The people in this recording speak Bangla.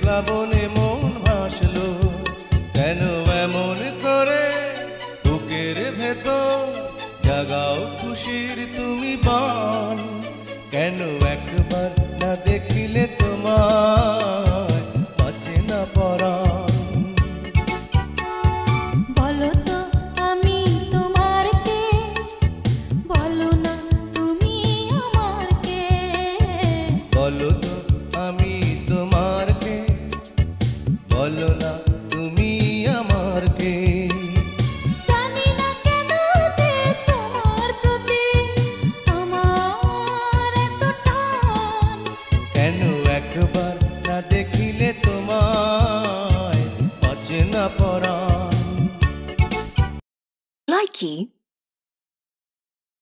প্লাবনে মন ভাসলো কেন এমন করে বুকের ভেতর? জাগাও খুশির তুমি পান কেন Like you.